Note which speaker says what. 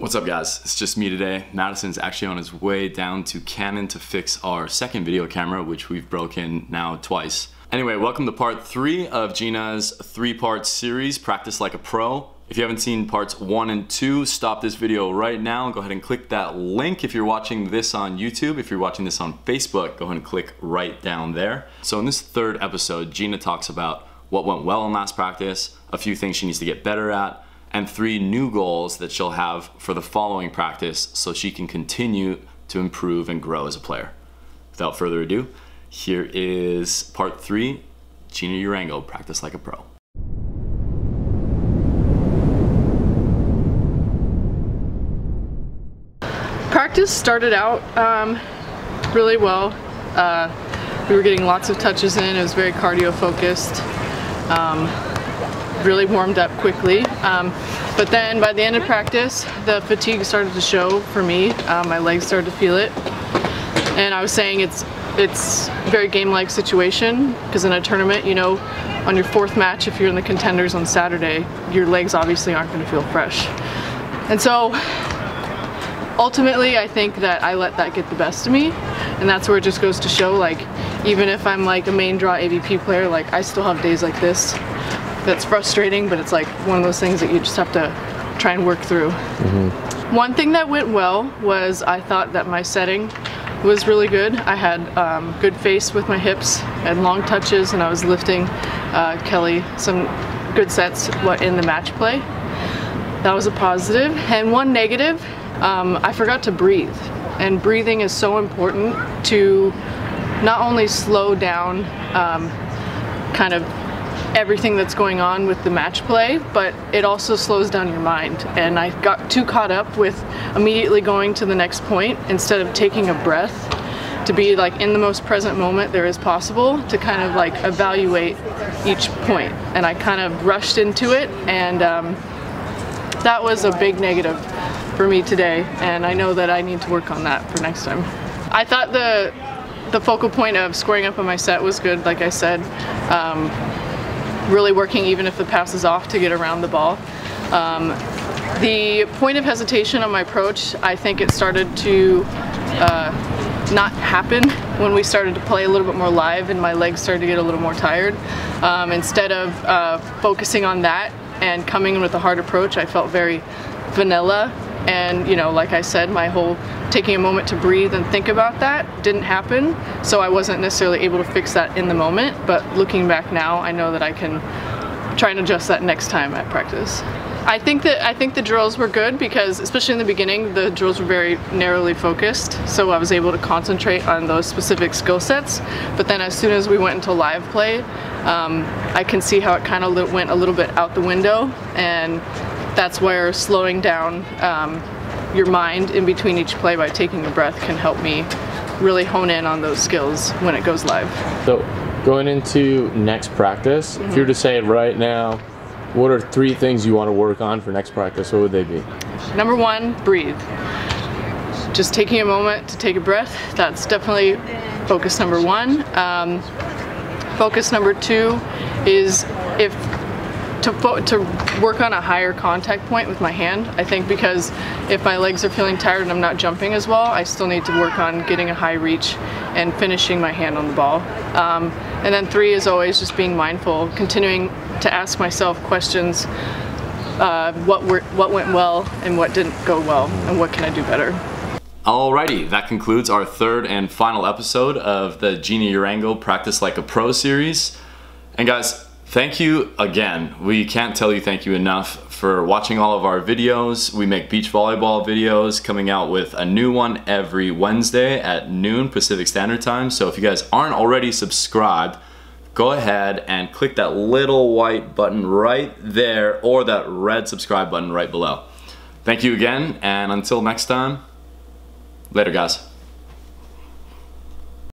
Speaker 1: What's up guys? It's just me today. Maddison's actually on his way down to Canon to fix our second video camera, which we've broken now twice. Anyway, welcome to part three of Geena's three-part series, Practice Like a Pro. If you haven't seen parts one and two, stop this video right now. Go ahead and click that link if you're watching this on YouTube. If you're watching this on Facebook, go ahead and click right down there. So in this third episode, Geena talks about what went well in last practice, a few things she needs to get better at, and three new goals that she'll have for the following practice so she can continue to improve and grow as a player. Without further ado, here is part three, Geena Urango, Practice Like a Pro.
Speaker 2: Practice started out um, really well. Uh, we were getting lots of touches in, it was very cardio focused. Um, really warmed up quickly. Um, but then by the end of practice, the fatigue started to show for me. Um, my legs started to feel it. And I was saying it's it's very game-like situation because in a tournament, you know, on your fourth match, if you're in the contenders on Saturday, your legs obviously aren't going to feel fresh. And so ultimately, I think that I let that get the best of me. And that's where it just goes to show, like, even if I'm like a main draw AVP player, like I still have days like this that's frustrating, but it's like one of those things that you just have to try and work through. Mm -hmm. One thing that went well was I thought that my setting was really good. I had um, good face with my hips, had long touches, and I was lifting uh, Kelly some good sets in the match play. That was a positive. And one negative, um, I forgot to breathe. And breathing is so important to not only slow down um, kind of everything that's going on with the match play, but it also slows down your mind. And I got too caught up with immediately going to the next point instead of taking a breath to be like in the most present moment there is possible to kind of like evaluate each point. And I kind of rushed into it and um, that was a big negative for me today. And I know that I need to work on that for next time. I thought the the focal point of scoring up on my set was good, like I said. Um, really working even if the pass is off to get around the ball. Um, the point of hesitation on my approach, I think it started to uh, not happen when we started to play a little bit more live and my legs started to get a little more tired. Um, instead of uh, focusing on that and coming in with a hard approach, I felt very vanilla and you know like I said my whole taking a moment to breathe and think about that didn't happen so I wasn't necessarily able to fix that in the moment but looking back now I know that I can try and adjust that next time at practice. I think that I think the drills were good because especially in the beginning the drills were very narrowly focused so I was able to concentrate on those specific skill sets but then as soon as we went into live play um, I can see how it kind of went a little bit out the window and that's where slowing down um, your mind in between each play by taking a breath can help me really hone in on those skills when it goes live.
Speaker 3: So going into next practice, mm -hmm. if you were to say it right now, what are three things you want to work on for next practice? What would they be?
Speaker 2: Number one, breathe. Just taking a moment to take a breath. That's definitely focus number one. Um, focus number two is if to, to work on a higher contact point with my hand. I think because if my legs are feeling tired and I'm not jumping as well, I still need to work on getting a high reach and finishing my hand on the ball. Um, and then three is always just being mindful, continuing to ask myself questions, uh, what, were, what went well and what didn't go well, and what can I do better.
Speaker 1: Alrighty, that concludes our third and final episode of the Geena Urango Practice Like a Pro series. And guys, Thank you again. We can't tell you thank you enough for watching all of our videos. We make beach volleyball videos coming out with a new one every Wednesday at noon Pacific Standard Time. So if you guys aren't already subscribed, go ahead and click that little white button right there or that red subscribe button right below. Thank you again and until next time, later guys.